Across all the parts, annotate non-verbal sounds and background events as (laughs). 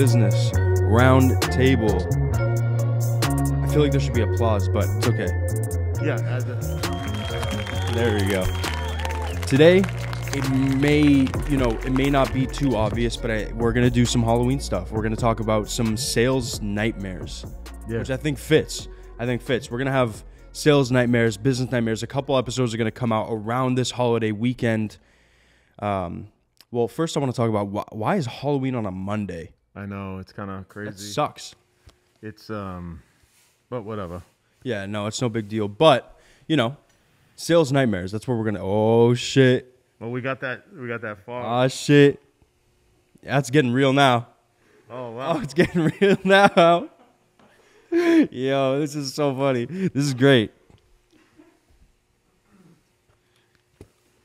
Business Round Table. I feel like there should be applause, but it's okay. Yeah, as a, There we go. Today, it may, you know, it may not be too obvious, but I, we're gonna do some Halloween stuff. We're gonna talk about some sales nightmares, Yeah. which I think fits. I think fits. We're gonna have sales nightmares, business nightmares. A couple episodes are gonna come out around this holiday weekend. Um, well, first I want to talk about why, why is Halloween on a Monday? I know it's kind of That crazy. sucks. It's um, but whatever. Yeah, no, it's no big deal. But you know, sales nightmares. That's where we're gonna. Oh shit. Well, we got that. We got that far. Ah shit. That's getting real now. oh wow. Oh, it's (laughs) getting real now. (laughs) Yo, this is so funny. This is great.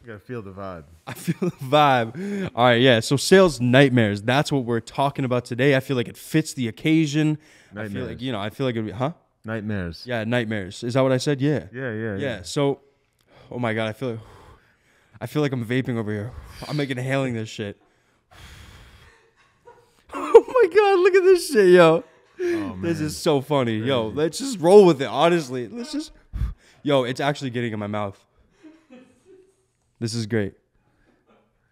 You gotta feel the vibe. (laughs) I feel the vibe. All right, yeah. So sales nightmares. That's what we're talking about today. I feel like it fits the occasion. I feel like Nightmares. you know. I feel like it. Huh? Nightmares. Yeah, nightmares. Is that what I said? Yeah. Yeah, yeah, Yeah. So, oh my god, I feel. like, I feel like I'm vaping over here. I'm like inhaling this shit. (laughs) Oh my god, look at this shit, yo. Oh, This is so funny. Yo, let's just roll with it, honestly. Let's just Yo, it's actually getting in my mouth. This is great.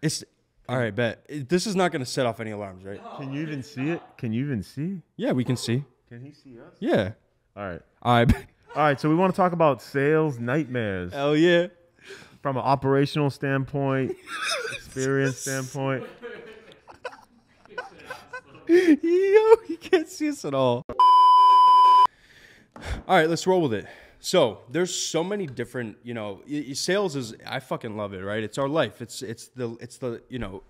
It's all right, bet. It- This is not going to set off any alarms, right? Can you even see it? Can you even see? Yeah, we can see. Can he see us? Yeah. All right. All right. All right. So we want to talk about sales nightmares Hell yeah. from an operational standpoint, experience standpoint. (laughs) Yo, you can't see us at all. All right, let's roll with it. So there's so many different, you know, sales is I fucking love it, right? It's our life. It's it's the it's the you know,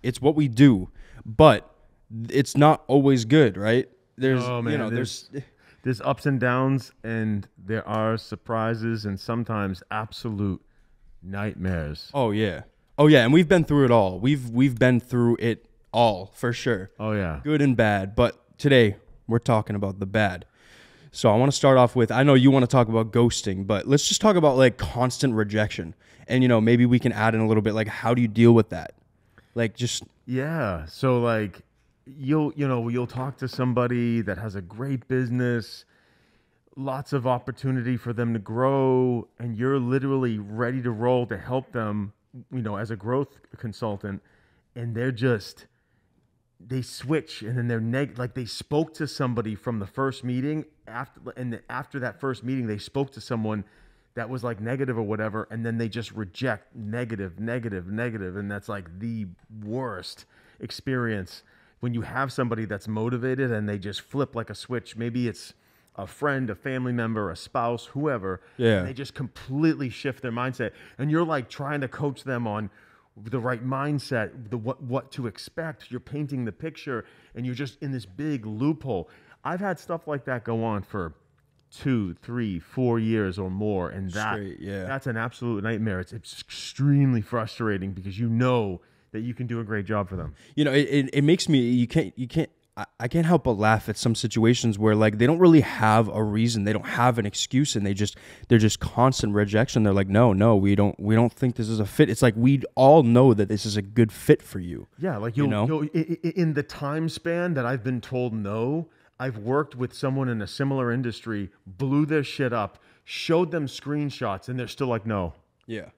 it's what we do, but it's not always good, right? There's Oh, you man, know there's, eh. There's ups and downs, and there are surprises, and sometimes absolute nightmares. oh yeah oh yeah, and we've been through it all. We've we've been through it all for sure. Oh yeah. good and bad. But today we're talking about the bad. So I want to start off with I know you want to talk about ghosting, but let's just talk about like constant rejection. And you know, maybe we can add in a little bit like how do you deal with that? Like just Yeah. So like you'll you know, you'll talk to somebody that has a great business, lots of opportunity for them to grow, and you're literally ready to roll to help them, you know, as a growth consultant, and they're just they switch and then they're neg like they spoke to somebody from the first meeting after and the- after that first meeting they spoke to someone that was like negative or whatever and then they just reject negative negative negative and that's like the worst experience when you have somebody that's motivated and they just flip like a switch maybe it's a friend a family member a spouse whoever Yeah. and they just completely shift their mindset and you're like trying to coach them on the right mindset the what what to expect. You're painting the picture and you're just in this big loophole. I've had stuff like that go on for two three four years or more and that Straight, yeah. that's an absolute nightmare. It's, it's extremely frustrating because you know that you can do a great job for them. You know, it, it, it makes me you can't you can't I, can't help but laugh at some situations where like they don't really have a reason, they don't have an excuse and they just they're just constant rejection. They're like, No, no, we don't we don't think this is a fit. It's like we all know that this is a good fit for you. Yeah, like You know? you'll i- i- in the time span that I've been told no, I've worked with someone in a similar industry, blew their shit up, showed them screenshots, and they're still like, no. Yeah.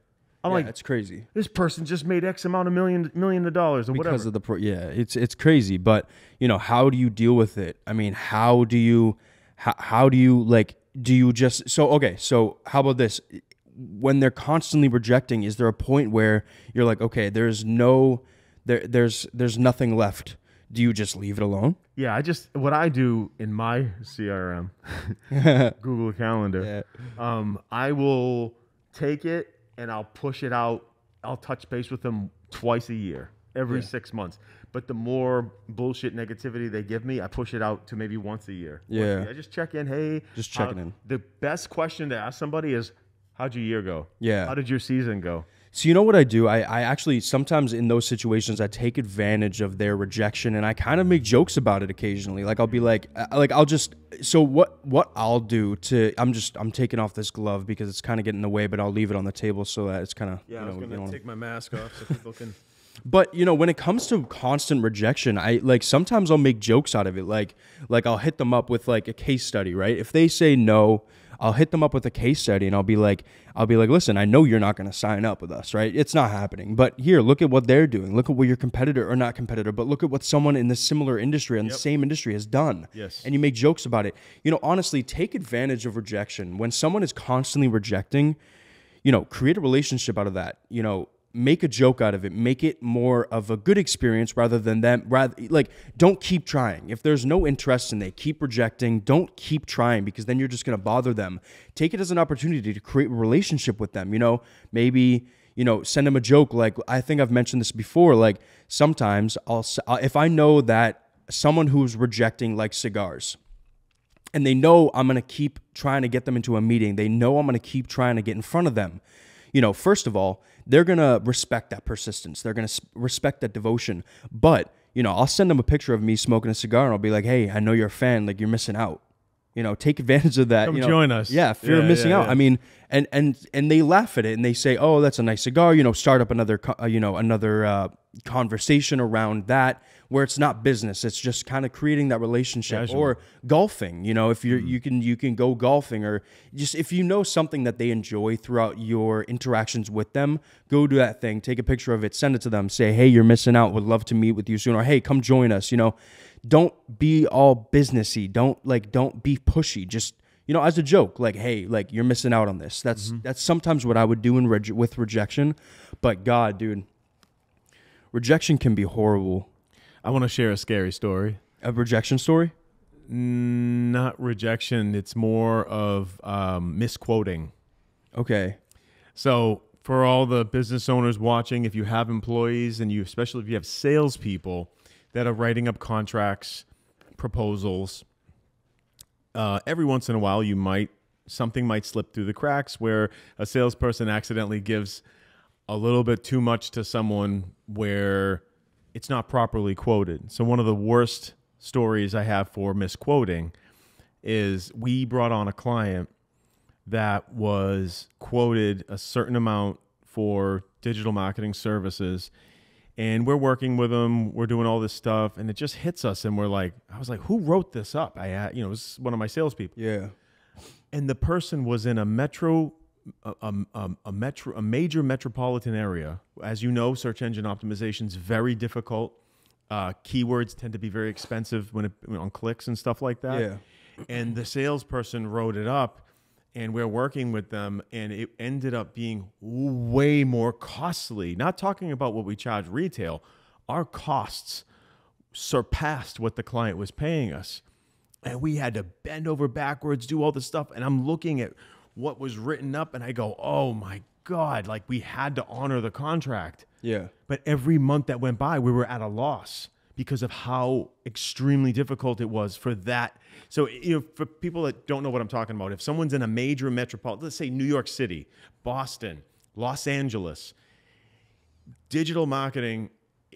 I'm yeah, like, it's crazy. this person just made X amount of million million of dollars or because whatever. of the pro- yeah it's it's crazy. But you know how do you deal with it? I mean how do you how, how do you like do you just so okay so how about this? When they're constantly rejecting is there a point where you're like okay there's no there there's there's nothing left. Do you just leave it alone? Yeah, I just what I do in my CRM, (laughs) Google Calendar, um, I will take it and I'll push it out. I'll touch base with them twice a year, every six months. But the more bullshit negativity they give me, I push it out to maybe once a year. Once a Yeah. year. I just check in. Hey, Just how- checking in. The best question to ask somebody is, "How'd your year go? Yeah. How did your season go?" So you know what I do? I, I actually sometimes in those situations I take advantage of their rejection and I kind of make jokes about it occasionally. Like I'll be like uh, like I'll just so what what I'll do to I'm just I'm taking off this glove because it's kind of getting in the way, but I'll leave it on the table so that it's kind of Yeah, you know, I was gonna know, take my mask off so people can. But you know, when it comes to constant rejection, I like sometimes I'll make jokes out of it. Like like I'll hit them up with like a case study, right? If they say no, I'll hit them up with a case study and I'll be like, I'll be like, listen, I know you're not going to sign up with us, right? It's not happening. But here, look at what they're doing. Look at what your competitor or not competitor, but look at what someone in the similar industry and the same industry has done. Yes. And you make jokes about it. You know, honestly, take advantage of rejection. When someone is constantly rejecting, you know, create a relationship out of that. You know, make a joke out of it make it more of a good experience rather than them rather like don't keep trying if there's no interest and they keep rejecting don't keep trying because then you're just going to bother them take it as an opportunity to create a relationship with them you know maybe you know send them a joke like i think i've mentioned this before like sometimes i'll uh, if i know that someone who's rejecting like cigars and they know I'm going to keep trying to get them into a meeting. They know I'm going to keep trying to get in front of them. You know, first of all, they're going to respect that persistence. They're going to respect that devotion. But, you know, I'll send them a picture of me smoking a cigar and I'll be like, "Hey, I know you're a fan. Like you're missing out." You know, take advantage of that. Come you know. join us. Yeah, fear of Yeah, missing yeah, out. yeah. I mean, and and and they laugh at it and they say, "Oh, that's a nice cigar." You know, start up another, uh, you know, another uh, conversation around that where it's not business. It's just kind of creating that relationship Casual. or golfing. You know, if you're mm-hmm. you can you can go golfing or just if you know something that they enjoy throughout your interactions with them, go do that thing. Take a picture of it, send it to them. Say, "Hey, you're missing out. Would love to meet with you soon." Or, "Hey, come join us." You know, don't be all businessy. Don't like don't be pushy. Just you know, as a joke, like, hey, like you're missing out on this. That's mm-hmm. that's sometimes what I would do in reg- with rejection. But God, dude, rejection can be horrible. I want to share a scary story. A rejection story. Not rejection. It's more of um, misquoting. Okay. So for all the business owners watching, if you have employees and you, especially if you have salespeople that are writing up contracts, proposals, uh, every once in a while you might something might slip through the cracks where a salesperson accidentally gives a little bit too much to someone where it's not properly quoted. So one of the worst stories I have for misquoting is we brought on a client that was quoted a certain amount for digital marketing services and we're working with them we're doing all this stuff and it just hits us and we're like i was like who wrote this up i uh, you know it was one of my salespeople Yeah. and the person was in a metro a, a, a, metro a major metropolitan area. As you know search engine optimization is very difficult. Uh, keywords tend to be very expensive when it, on clicks and stuff like that. Yeah. and the salesperson wrote it up and we're working with them and it ended up being way more costly. Not talking about what we charge retail our costs surpassed what the client was paying us. And we had to bend over backwards do all this stuff and i'm looking at what was written up and i go oh my god like we had to honor the contract Yeah. but every month that went by, we were at a loss because of how extremely difficult it was for that. So, you know, for people that don't know what I'm talking about, if someone's in a major metropolitan, let's say New York City, Boston, Los Angeles, digital marketing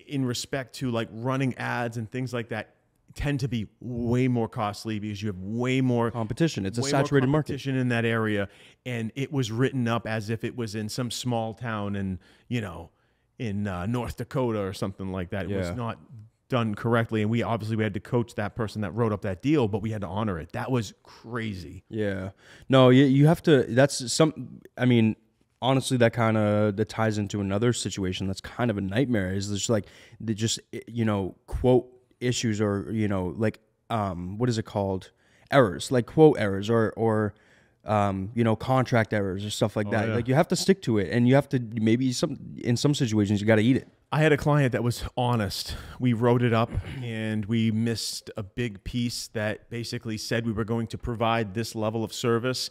in respect to like running ads and things like that tend to be way more costly because you have way more Competition. It's a saturated market. in that area, and it was written up as if it was in some small town in you know in uh, North Dakota or something like that. It Yeah. was not done correctly, and we obviously we had to coach that person that wrote up that deal, but we had to honor it. That was crazy. Yeah. No, you, you have to that's some I mean, honestly that kind of that ties into another situation that's kind of a nightmare is just like the just you know, quote issues or you know, like um what is it called? Errors, like quote errors or or um, you know, contract errors or stuff like that. yeah. Like you have to stick to it and you have to maybe some in some situations you got to eat it. I had a client that was honest. We wrote it up and we missed a big piece that basically said we were going to provide this level of service.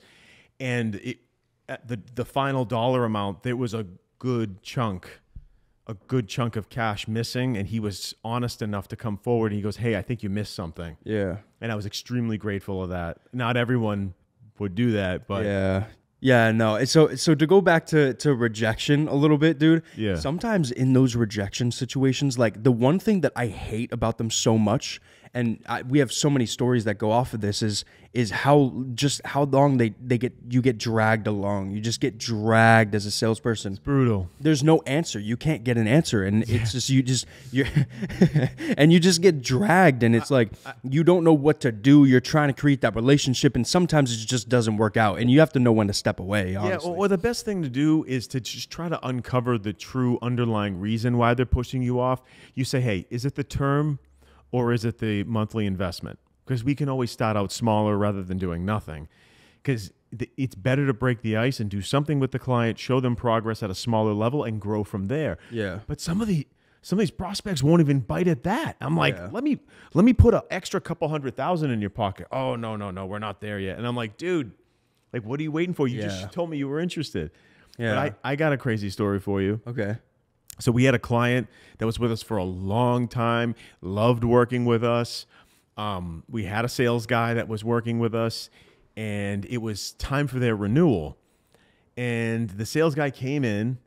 And it, at the, the final dollar amount, there was a good chunk, a good chunk of cash missing. And he was honest enough to come forward. And he goes, Hey, I think you missed something. Yeah. And I was extremely grateful of that. Not everyone would do that, but yeah yeah no so so to go back to to rejection a little bit dude Yeah. sometimes in those rejection situations like the one thing that i hate about them so much and I, we have so many stories that go off of this is is how just how long they they get you get dragged along. You just get dragged as a salesperson. Brutal. there's no answer. You can't get an answer. And it's just you just you're (laughs) and you just get dragged. And it's like you don't know what to do. You're trying to create that relationship. And sometimes it just doesn't work out. And you have to know when to step away Yeah, honestly. or, or the best thing to do is to just try to uncover the true underlying reason why they're pushing you off. You say, hey, is it the term or is it the monthly investment? Because we can always start out smaller rather than doing nothing. Because it's better to break the ice and do something with the client, show them progress at a smaller level, and grow from there. Yeah. But some of the some of these prospects won't even bite at that. I'm like, Yeah. let me let me put an extra couple hundred thousand in your pocket. Oh no no no, we're not there yet. And I'm like, dude, like what are you waiting for? You Yeah. just told me you were interested. Yeah. But I, I got a crazy story for you. okay So we had a client that was with us for a long time, loved working with us. Um, we had a sales guy that was working with us, and it was time for their renewal. And the sales guy came in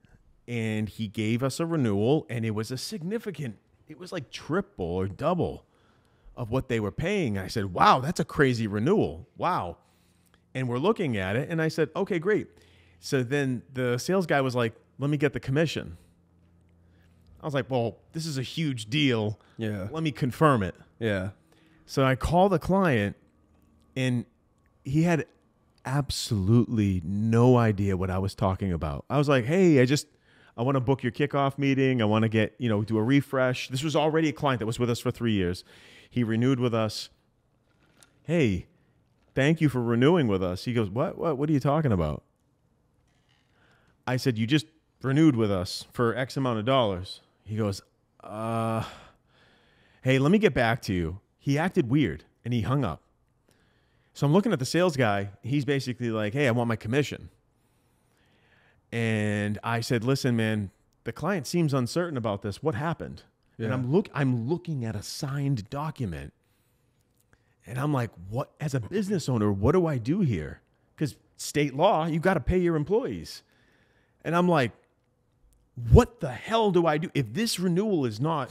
and he gave us a renewal, and it was a significant, it was like triple or double of what they were paying. I said, Wow, that's a crazy renewal. Wow. And we're looking at it, and I said, Okay, great. So then the sales guy was like, Let me get the commission. I was like, Well, this is a huge deal. yeah Let me confirm it. yeah So I called the client, and he had absolutely no idea what I was talking about. I was like, "Hey, I just I want to book your kickoff meeting. I want to get you know do a refresh." This was already a client that was with us for three years. He renewed with us. Hey, thank you for renewing with us. He goes, "What? What? What are you talking about?" I said, "You just renewed with us for X amount of dollars." He goes, "Uh." hey, let me get back to you. He acted weird and he hung up. So I'm looking at the sales guy. He's basically like, hey, I want my commission. And I said, listen, man, the client seems uncertain about this. What happened? And I'm look I'm looking at a signed document. And I'm like, what as a business owner, what do I do here? Because state law, you got to pay your employees. And I'm like, what the hell do I do? If this renewal is not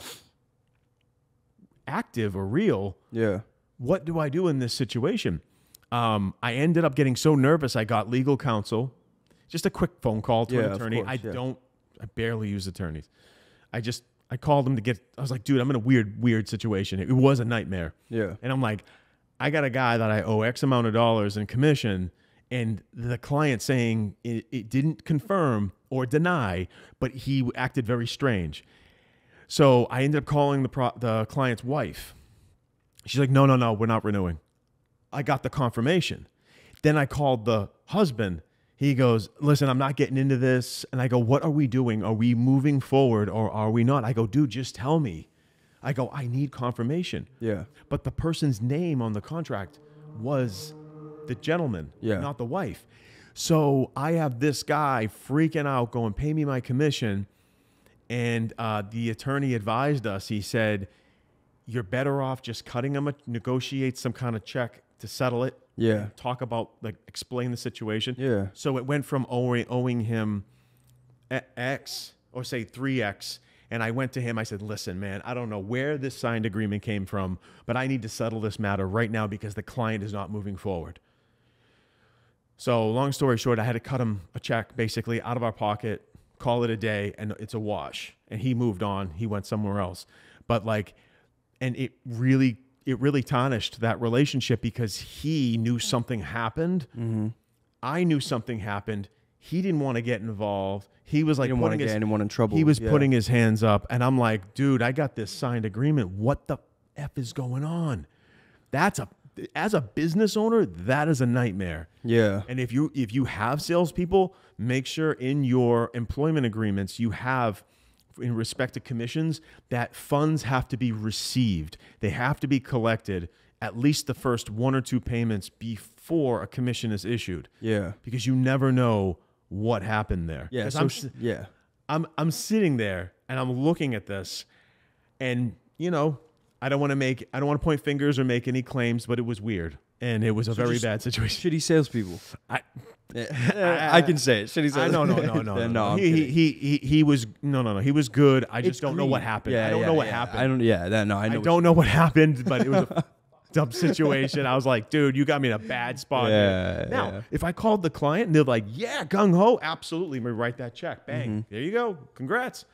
active or real, yeah what do I do in this situation? Um, I ended up getting so nervous, I got legal counsel. Just a quick phone call to Yeah, an attorney. course, I yeah. don't, I barely use attorneys. I just, I called them to get, I was like, dude, I'm in a weird, weird situation. It was a nightmare. yeah And I'm like, I got a guy that I owe X amount of dollars in commission, and the client saying it, it didn't confirm or deny, but he acted very strange. So I ended up calling the pro- the client's wife. She's like, no, no, no, we're not renewing. I got the confirmation. Then I called the husband. He goes, listen, I'm not getting into this. And I go, what are we doing? Are we moving forward or are we not? I go, dude, just tell me. I go, I need confirmation yeah but the person's name on the contract was the gentleman, Yeah. not the wife. So I have this guy freaking out, going, "Pay me my commission." And uh, the attorney advised us. He said, "You're better off just cutting him a negotiate some kind of check to settle it. yeah Talk about like explain the situation." yeah So it went from owing, owing him X or say 3X. And I went to him. I said, listen, man, I don't know where this signed agreement came from, but I need to settle this matter right now because the client is not moving forward. So, long story short, I had to cut him a check basically out of our pocket, call it a day, and it's a wash. And he moved on. He went somewhere else. But like, and it really, it really tarnished that relationship because he knew something happened. Mm-hmm. I knew something happened. He didn't want to get involved. He was like didn't wanna get his, anyone in trouble. He was Yeah. putting his hands up, and I'm like, dude, I got this signed agreement. What the f is going on? That's a as a business owner, that is a nightmare. yeah And if you if you have salespeople, make sure in your employment agreements you have in respect to commissions that funds have to be received. They have to be collected at least the first one or two payments before a commission is issued yeah because you never know what happened there. yeah so I'm, yeah I'm I'm sitting there and I'm looking at this, and you know, I don't want to make I don't want to point fingers or make any claims, but it was weird. and it was a very bad situation. Shitty salespeople. I, (laughs) I can say it. Shitty I sales. (laughs) no no no no no. no. He, he, he he was no no no. He was good. I just It's don't know what happened. Yeah, I don't yeah, know what yeah. happened. I don't. Yeah, that, no, I know. I don't know what (laughs) happened, but it was a dumb situation. I was like, dude, you got me in a bad spot. Yeah. Now, yeah. if I called the client and they're like, yeah, gung ho, absolutely, let me write that check. Bang, Mm-hmm. there you go. Congrats.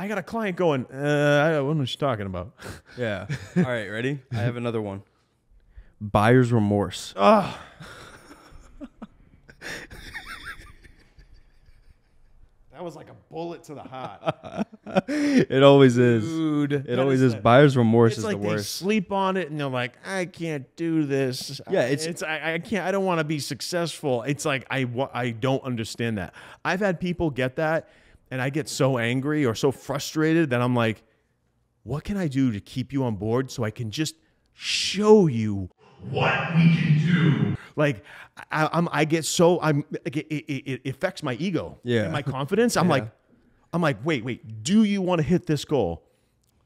I got a client going, uh, I don't know what you're talking about. (laughs) Yeah. All right, ready? I have another one. Buyer's remorse. Oh. that was like a bullet to the heart. (laughs) It always is. Dude. It that always is is. the- Buyer's remorse It's is like the they worst. sleep on it and they're like, I can't do this. Yeah, it's- it's I, I can't. I don't want to be successful. It's like I I don't understand that. I've had people get that, and I get so angry or so frustrated that I'm like, what can I do to keep you on board so I can just show you what we can do? Like I, I'm, I get so I'm. Like, it, it, it affects my ego. Yeah. and my confidence. I'm (laughs) like, I'm like, wait, wait. Do you want to hit this goal?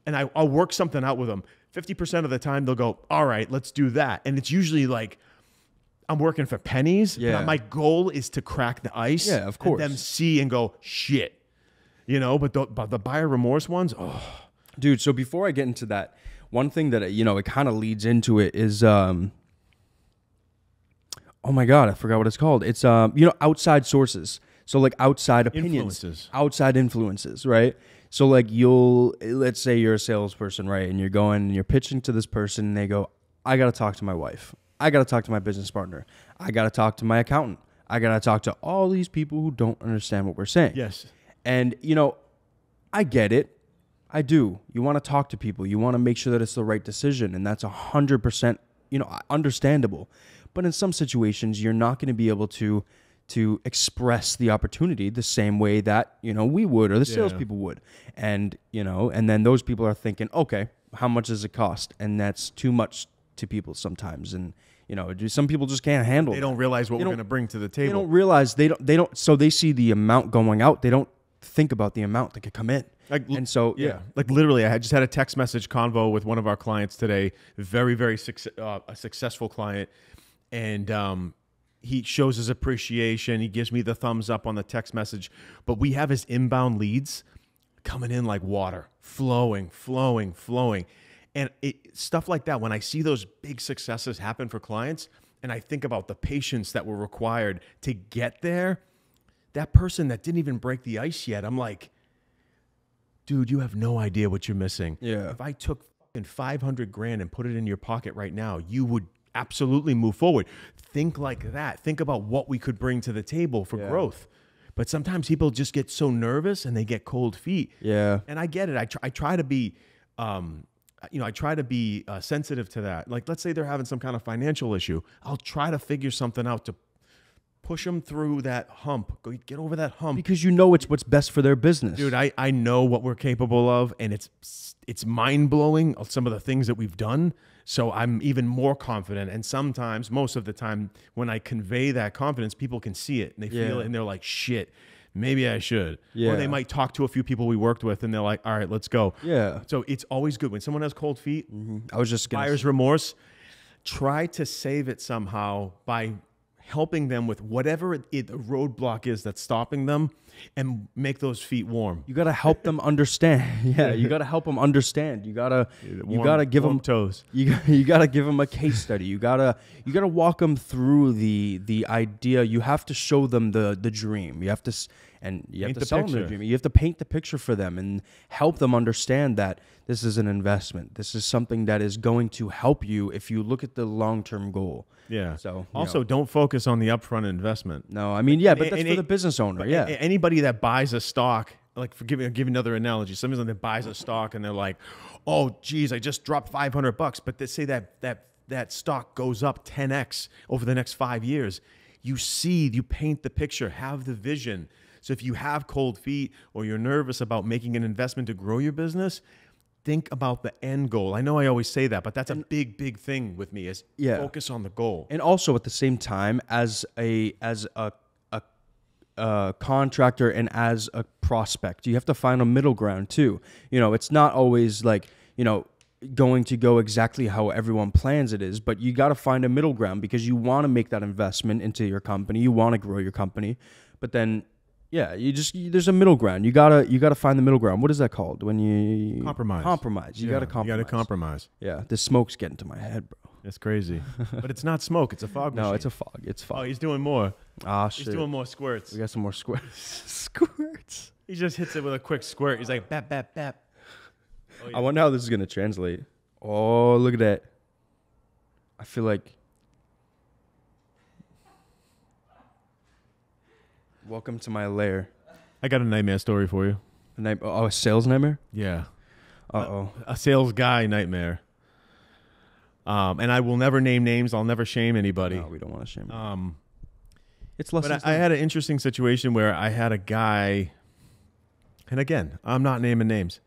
and I, I'll work something out with them. 50% of the time, they'll go, All right, let's do that. And it's usually like, I'm working for pennies. Yeah. But my goal is to crack the ice. Yeah, of And course. them see and go, Shit. You know, but the, but the buyer remorse ones, oh, dude so before i get into that one thing that you know it kind of leads into it is um oh my god i forgot what it's called. It's um you know outside sources. So like outside opinions. Influences. outside influences right? So like you'll let's say you're a salesperson right and you're going and you're pitching to this person and they go i gotta talk to my wife. I gotta talk to my business partner. I gotta talk to my accountant. I gotta talk to all these people who don't understand what we're saying. Yes. And, you know, I get it. I do. You want to talk to people. You want to make sure that it's the right decision. And that's 100%, you know, understandable. But in some situations, you're not going to be able to to express the opportunity the same way that, you know, we would or the salespeople would. And, you know, and then those people are thinking, okay, how much does it cost? And that's too much to people sometimes. And, you know, some people just can't handle They don't realize what They we're going to bring to the table they don't realize they don't they don't so they see the amount going out they don't think about the amount that could come in Like, and so yeah. yeah, Like literally, I had just had a text message convo with one of our clients today. Very, very suc- uh, a successful client, and um, he shows his appreciation. He gives me the thumbs up on the text message. But we have his inbound leads coming in like water, flowing, flowing, flowing, and it, stuff like that. When I see those big successes happen for clients, and I think about the patience that were required to get there, that person that didn't even break the ice yet, I'm like dude, you have no idea what you're missing. Yeah. If I took fucking 500 grand and put it in your pocket right now, you would absolutely move forward. Think like that. Think about what we could bring to the table for Yeah. growth. But sometimes people just get so nervous and they get cold feet. yeah And I get it. I try, I try to be, um, you know, I try to be uh, sensitive to that. Like, let's say they're having some kind of financial issue. I'll try to figure something out to push them through that hump. Go get over that hump. because you know it's what's best for their business Dude, I, I know what we're capable of, and it's it's mind blowing uh, some of the things that we've done. So I'm even more confident. And sometimes, most of the time, when I convey that confidence, people can see it and they feel it, and they're like, "Shit, maybe I should." Yeah. Or they might talk to a few people we worked with, and they're like, "All right, let's go." yeah So it's always good when someone has cold feet, mm-hmm. i was just buyer's remorse. Try to save it somehow by helping them with whatever it, it, the roadblock is that's stopping them, and make those feet warm. you gotta help them understand (laughs) yeah you gotta help them understand (laughs) you gotta you gotta give warm them toes. you, got- you gotta give them a case study you gotta you gotta walk them through the the idea you have to show them the the dream you have to and you have Paint to the sell them the picture. dream you have to paint the picture for them and help them understand that this is an investment this is something that is going to help you if you look at the long-term goal Yeah. So, also, know. don't focus on the upfront investment. no i mean yeah but And- that's and for it- the business owner yeah a- Anybody that buys a stock, like for giving give another analogy, somebody that buys a stock and they're like, "Oh, geez, I just dropped five hundred bucks," but they say that that that stock goes up ten x over the next five years. You see, you paint the picture, have the vision. So if you have cold feet or you're nervous about making an investment to grow your business, think about the end goal. I know I always say that, but that's a big, big thing with me is Yeah. focus on the goal. and also at the same time as a as a a, a contractor and as a prospect you have to find a middle ground too you know it's not always like you know going to go exactly how everyone plans it is, but you got to find a middle ground because you want to make that investment into your company. You want to grow your company, but then yeah, you just you, there's a middle ground. You gotta you gotta find the middle ground. What is that called when you Compromise. Compromise. You Yeah, gotta compromise. You got to compromise. Yeah, the smoke's getting to my head, bro. It's crazy, but it's not smoke. It's a fog No, machine. it's a fog. It's fog. Oh, he's doing more. Ah, shit. He's doing more squirts. we got some more squirts. (laughs) squirts. He just hits it with a quick squirt. He's like bap bap bap. Oh, yeah. I wonder how this is gonna translate. Oh, look at that. I feel like. Welcome to my lair. I got a nightmare story for you. A night- oh, a sales nightmare. Yeah, Uh oh. a sales guy nightmare. Um, and I will never name names. I'll never shame anybody. No, we don't want to shame. Um, it's less. but I, I had an interesting situation where I had a guy, and again, I'm not naming names.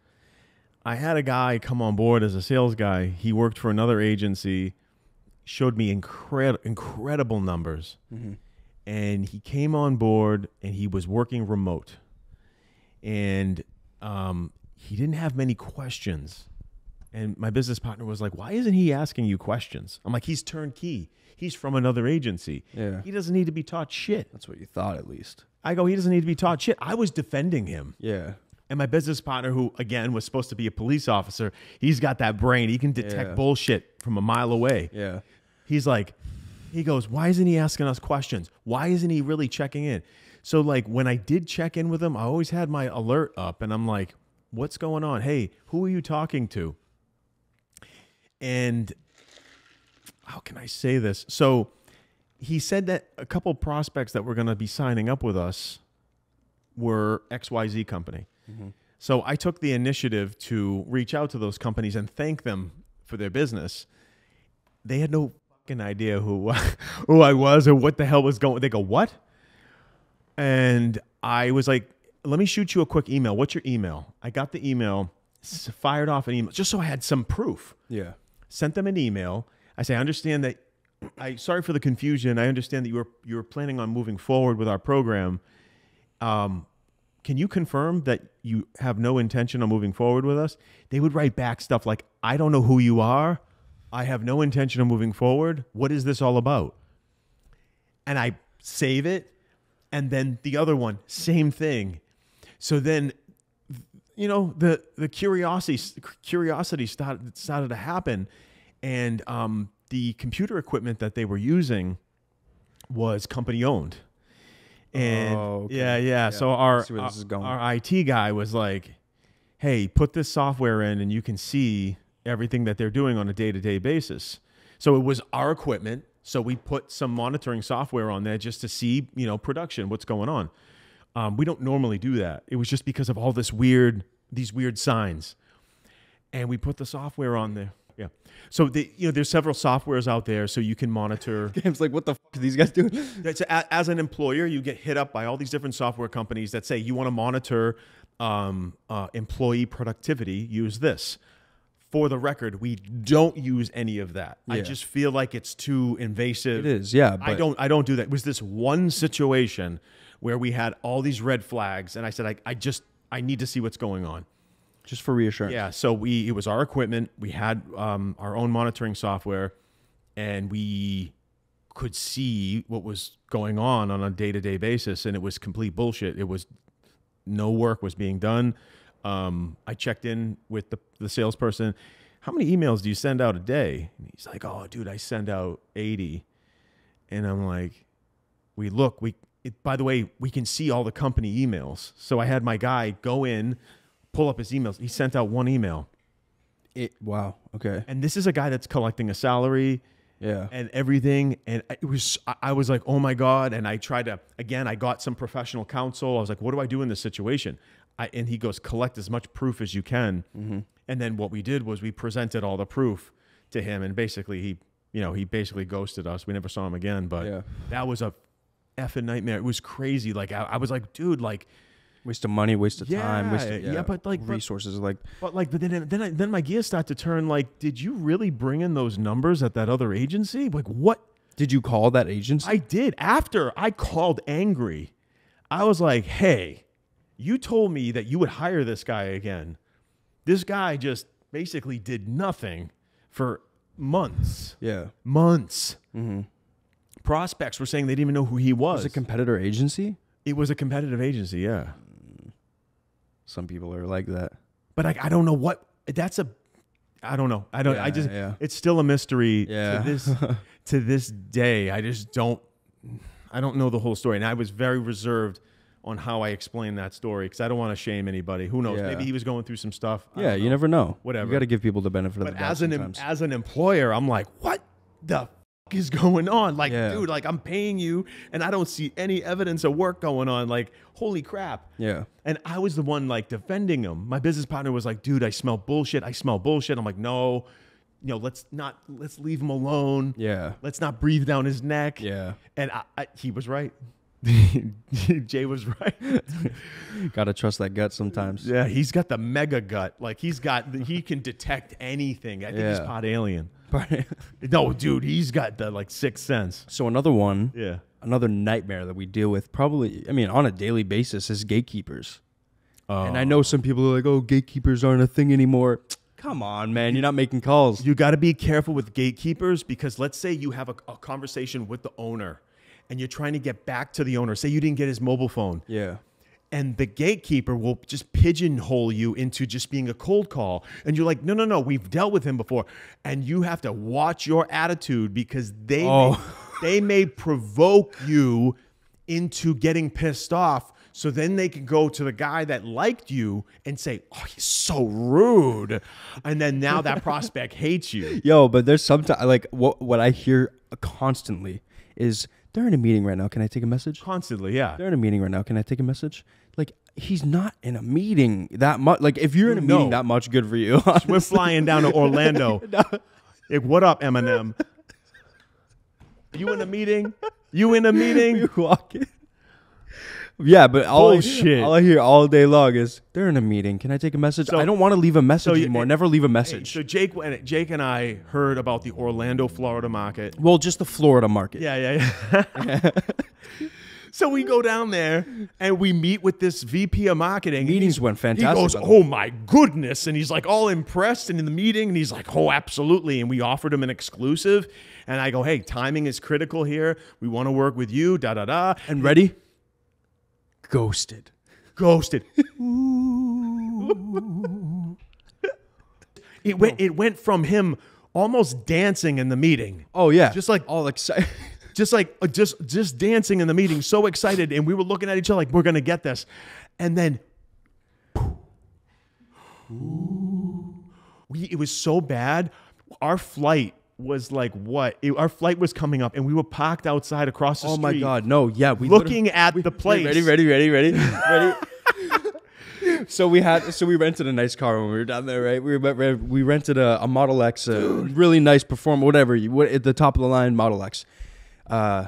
I had a guy come on board as a sales guy. He worked for another agency, showed me incredible incredible numbers, and he came on board and he was working remote, and um, he didn't have many questions. And my business partner was like, "Why isn't he asking you questions?" I'm like, "He's turnkey. He's from another agency. Yeah. He doesn't need to be taught shit." That's what you thought, at least. I go, "He doesn't need to be taught shit." I was defending him. Yeah. And my business partner, who again was supposed to be a police officer, he's got that brain. He can detect Yeah. bullshit from a mile away. Yeah. He's like, he goes, why isn't he asking us questions? Why isn't he really checking in? So like when I did check in with him, I always had my alert up, and I'm like, what's going on? Hey, who are you talking to? And how can I say this? So he said that a couple prospects that were going to be signing up with us were XYZ company. Mm-hmm. So I took the initiative to reach out to those companies and thank them for their business. They had no fucking idea who (laughs) who I was or what the hell was going. They go, "What?" And I was like, "Let me shoot you a quick email. What's your email?" I got the email, fired off an email just so I had some proof Yeah. Sent them an email. I say, I understand that. (clears throat) I sorry for the confusion. I understand that you were you were planning on moving forward with our program. Um, can you confirm that you have no intention of moving forward with us? They would write back stuff like, I don't know who you are. I have no intention of moving forward. What is this all about? And I save it. And then the other one, same thing. So then you know the the curiosity curiosity started started to happen and um, the computer equipment that they were using was company owned and Oh, okay. yeah, yeah Yeah, so our see where this is going. our IT guy was like hey put this software in and you can see everything that they're doing on a day-to-day basis so it was our equipment so we put some monitoring software on there just to see you know production what's going on um, we don't normally do that. It was just because of all this weird, these weird signs, and we put the software on there. Yeah. So the, you know, there's several softwares out there, so you can monitor. (laughs) Game's like, what the fuck are these guys doing? (laughs) That's as an employer, you get hit up by all these different software companies that say you want to monitor um, uh, employee productivity. Use this. For the record, we don't use any of that. I just feel like it's too invasive. It is, yeah. But I don't I don't do that. It was this one situation where we had all these red flags and I said I, I just I need to see what's going on. Just for reassurance. Yeah, so we it was our equipment. We had um, our own monitoring software and we could see what was going on on a day-to-day basis and it was complete bullshit. It was no work was being done. Um, I checked in with the, the salesperson. How many emails do you send out a day? And he's like, "Oh, dude, I send out 80." And I'm like, "We look, we it, by the way, we can see all the company emails." So I had my guy go in, pull up his emails. He sent out one email. It, wow. Okay. And this is a guy that's collecting a salary Yeah. and everything and it was I- was like oh my god and i tried to again i got some professional counsel i was like what do i do in this situation I, and he goes collect as much proof as you can Mm-hmm. and then what we did was we presented all the proof to him and basically he you know he basically ghosted us we never saw him again but Yeah. that was a effing nightmare it was crazy like i, I was like dude like Waste of money, waste of time, waste of Yeah, yeah, but, like, but- resources. Like, but like but then then I, then my gears start to turn like did you really bring in those numbers at that other agency like what did you call that agency? I did. After I called angry, I was like, hey, you told me that you would hire this guy again. This guy just basically did nothing for months. Yeah. Months. Mm-hmm. Prospects were saying they didn't even know who he was. It Was a competitor agency? it was a competitive agency, yeah. Some people are like that. But I, I don't know what that's a. I don't know. I don't. I just. yeah. It's still a mystery Yeah. to this (laughs) to this day. I just don't. I don't know the whole story, and I was very reserved on how I explained that story because I don't want to shame anybody. Who knows? Yeah. Maybe he was going through some stuff. I Yeah, you never know. Whatever. You got to give people the benefit of the doubt as an sometimes. as an employer, I'm like, what the is (laughs) going on? Like, Yeah. dude, like I'm paying you, and I don't see any evidence of work going on. Like, holy crap! yeah. And I was the one like defending him. My business partner was like, dude, I smell bullshit. I smell bullshit. I'm like, no, you know, let's not, let's leave him alone. Yeah. Let's not breathe down his neck. Yeah. And I, I, he was right. (laughs) Jay was right. (laughs) Got to trust that gut sometimes. Yeah, he's got the mega gut. Like he's got, he can detect anything. I think he's Yeah. pot alien. (laughs) No, dude, he's got the like sixth sense. so another one, Yeah. another nightmare that we deal with probably, I mean, on a daily basis is gatekeepers. And I know oh. some people are like, oh, gatekeepers aren't a thing anymore. (tsk) Come on, man. You're not making calls. You got to be careful with gatekeepers because let's say you have a, a conversation with the owner and you're trying to get back to the owner. Say you didn't get his mobile phone, Yeah. And the gatekeeper will just pigeonhole you into just being a cold call. And you're like, no, no, no, we've dealt with him before. And you have to watch your attitude because they, Oh. may, (laughs) they may provoke you into getting pissed off. So then they can go to the guy that liked you and say, oh, he's so rude. And then now that (laughs) prospect hates you. Yo, but there's sometimes, like, what, what I hear constantly is they're in a meeting right now. Can I take a message? Constantly, yeah. They're in a meeting right now. Can I take a message? Like, he's not in a meeting that much. Like, if you're in a You meeting that much, good for you. We're flying down to (laughs) Orlando. (laughs) Like what up, Eminem? You in a meeting? You in a (laughs) meeting? you walk in. Yeah, but all Bullshit. I, all I hear all day long is they're in a meeting. Can I take a message? So- I don't want to leave a message you- anymore. Never leave a message. so Jake, and Jake and I heard about the Orlando, Florida market. well, just the Florida market. Yeah, yeah, yeah. (laughs) so we go down there and we meet with this VP of marketing. Meetings he's- went He goes, by the oh way. "Oh my goodness!" And he's like all impressed. And in the meeting, and he's like, "Oh, absolutely." And we offered him an exclusive. And I go, "Hey, timing is critical here. We want to work with you." Da da da. and ready? Ghosted. ghosted. (laughs) it went. It went from him almost dancing in the meeting, Oh yeah, Just like- all excited. (laughs) just like uh, just just dancing in the meeting, so excited, and we were looking at each other like we're gonna get this, and then. We, it was so bad. Our flight was like what? It- our flight was coming up, and we were parked outside across the street. oh street. my god, no, yeah, we Looking at the place. Ready, ready, ready, ready, ready. so we had, so we rented a nice car when we were down there, right? We were, we rented a, a Model X, a really nice perform, whatever, you, what, at the top of the line Model X, uh,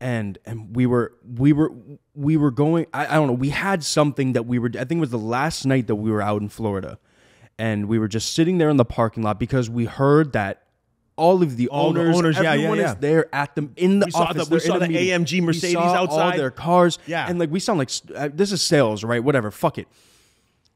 and and we were we were we were going. I, I don't know. We had something that we were. I think it was the last night that we were out in Florida, and we were just sitting there in the parking lot because we heard that. All of the All the owners, owners, yeah, yeah, everyone yeah. is there at them in the We saw office. the- we saw the meeting. AMG Mercedes saw all outside. their cars. Yeah. and like we sound like uh, this is sales, right? Whatever. Fuck it.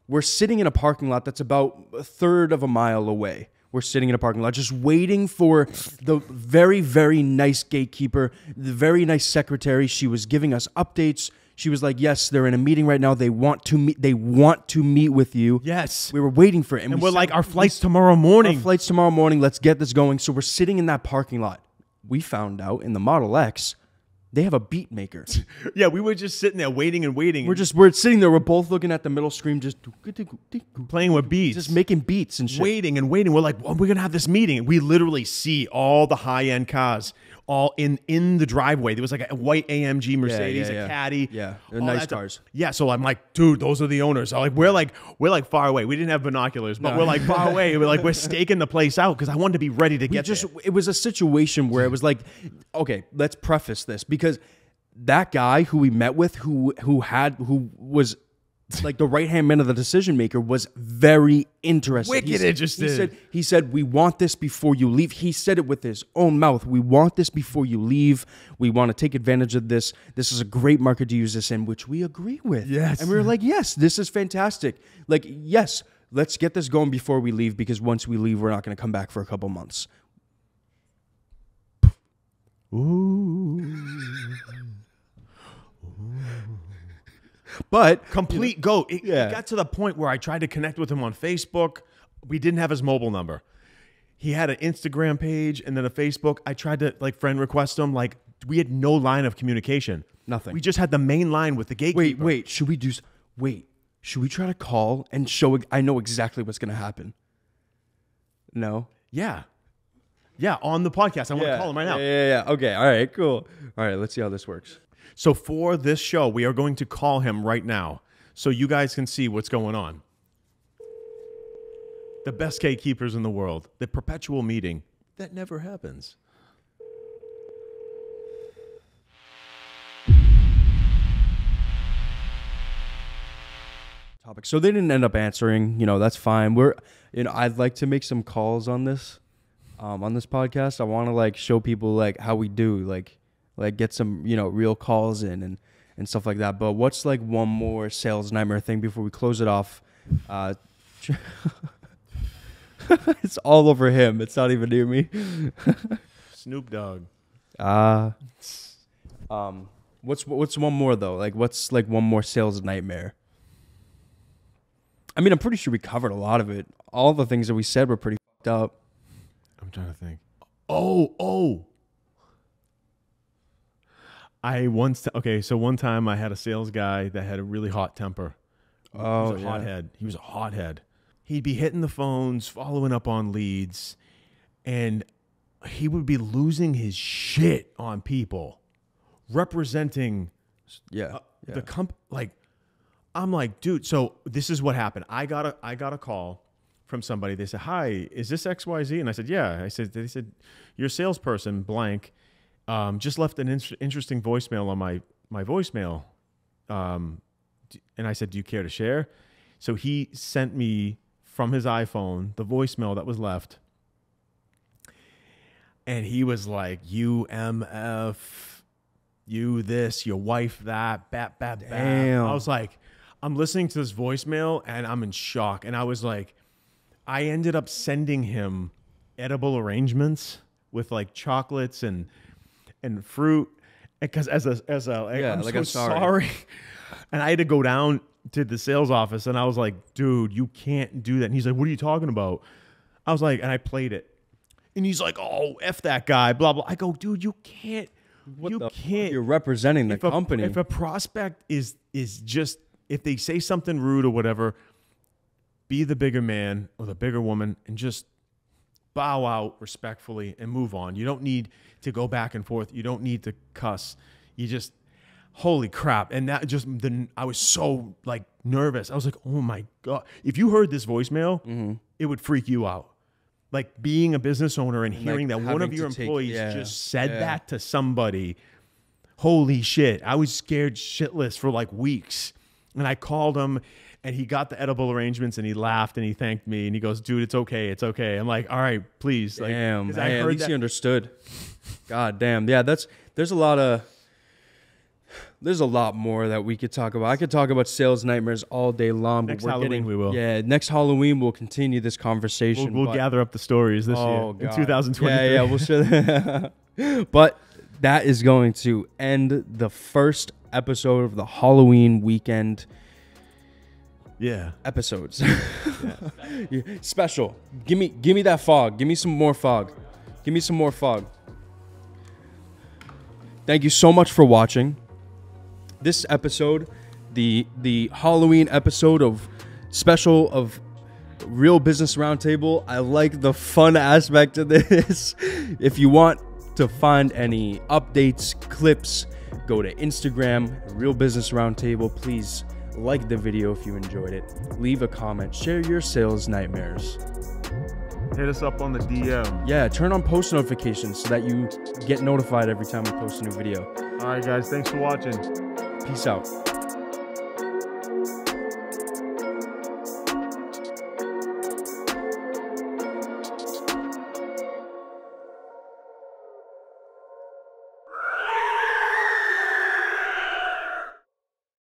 We're sitting in a parking lot that's about a third of a mile away. We're sitting in a parking lot just waiting for the very, very nice gatekeeper, the very nice secretary. She was giving us updates. She was like, "Yes, they're in a meeting right now. They want to meet. They want to meet with you." Yes. We were waiting for it, and we we're sat- like, our flight's tomorrow morning. our flight's tomorrow morning. Let's get this going. So we're sitting in that parking lot. We found out in the Model X, they have a beat maker. (laughs) yeah, we were just sitting there waiting and waiting. We're just we're sitting there. We're both looking at the middle screen, just playing with beats. just making beats and shit. waiting and waiting. We're like, well, we're gonna have this meeting. We literally see all the high end cars all in in the driveway. There was like a white AMG Mercedes, yeah, yeah. a Caddy. Yeah, nice that stuff. cars. Yeah, so I'm like, dude, those are the owners. So like, we're like, we're like far away. We didn't have binoculars, but we're like far away. We're like, we're (laughs) staking the place out because I wanted to be ready to We get just there. it was a situation where it was like, okay, let's preface this because that guy who we met with, who who had who was (laughs) like the right hand man of the decision maker, was very interested. Wicked He said- interested. He said, he said, "We want this before you leave." He said it with his own mouth. We want this before you leave. We want to take advantage of this. This is a great market to use this in, which we agree with. Yes. and we were like, "Yes, this is fantastic." Like, yes, let's get this going before we leave because once we leave, we're not going to come back for a couple months. Ooh. But Complete goat. It, it Yeah. got to the point where I tried to connect with him on Facebook. We didn't have his mobile number. He had an Instagram page and then a Facebook. I tried to like friend request him. Like we had no line of communication. Nothing. We just had the main line with the gatekeeper. wait, wait. should we do? Wait, should we try to call and show? I know exactly what's going to happen. No. Yeah. Yeah, on the podcast. I want to call him right now. Yeah, yeah, yeah. Okay. All right. Cool. All right. Let's see how this works. So for this show, we are going to call him right now so you guys can see what's going on. The best gatekeepers in the world, the perpetual meeting that never happens. topic. So they didn't end up answering. You know, that's fine. We're, you know, I'd like to make some calls on this, um, on this podcast. I want to like show people like how we do, like, like get some, you know, real calls in and and stuff like that. But what's like one more sales nightmare thing before we close it off? Uh, (laughs) it's all over him. It's not even near me. (laughs) Snoop Dogg. Uh um, what's what's one more though? Like, what's like one more sales nightmare? I mean, I'm pretty sure we covered a lot of it. All the things that we said were pretty fucked up. I'm trying to think. Oh, oh. I once okay, so one time I had a sales guy that had a really hot temper. Oh, he was oh, a yeah. hothead. He was a hothead. He'd be hitting the phones, following up on leads, and he would be losing his shit on people, representing Yeah, uh, yeah. the comp. Like, I'm like, dude. So this is what happened. I got a I got a call from somebody. They said, "Hi, is this X Y Z?" And I said, "Yeah." I said, "They said your salesperson blank um, just left an in- interesting voicemail on my my voicemail." Um, and I said, "Do you care to share?" So he sent me from his iPhone the voicemail that was left, and he was like, "UMF." you this, your wife that, bat, bat, bat. Damn. I was like, I'm listening to this voicemail and I'm in shock. And I was like, I ended up sending him edible arrangements with like chocolates and and fruit because as a as a Yeah, I'm like, so I'm sorry. sorry. (laughs) and I had to go down to the sales office and I was like, dude, you can't do that. And he's like, what are you talking about? I was like, and I played it. And he's like, oh, F that guy, blah, blah. I go, dude, you can't, you can't. You're representing the a, company. If a prospect is is just if they say something rude or whatever, be the bigger man or the bigger woman and just bow out respectfully and move on. You don't need to go back and forth. You don't need to cuss. You just holy crap. And that just then I was so like nervous. I was like, "Oh my god. If you heard this voicemail, Mm-hmm. it would freak you out." Like being a business owner and hearing that one of your to take- employees yeah, just said yeah. that to somebody holy shit i was scared shitless for like weeks and i called him and he got the edible arrangements and he laughed and he thanked me and he goes dude it's okay it's okay i'm like all right please like damn, hey, i at least that you understood. God damn, yeah. That's there's a lot of there's a lot more that we could talk about. I could talk about sales nightmares all day long. Next but we're Halloween getting, we will. Yeah, next Halloween we'll continue this conversation. we'll, we'll gather up the stories this Oh, year God. in 2023 Yeah, yeah, we'll show that. (laughs) but that is going to end the first episode of the Halloween weekend yeah episodes. Yeah, (laughs) Special. Give me give me that fog. Give me some more fog. Give me some more fog. Thank you so much for watching. This episode, the the Halloween episode of special of Real Business Roundtable. I like the fun aspect of this. (laughs) if you want to find any updates, clips, go to Instagram, Real Business Roundtable. Please like the video if you enjoyed it. Leave a comment. Share your sales nightmares. hit us up on the dm Yeah, turn on post notifications so that you get notified every time we post a new video. all right guys thanks for watching Peace out.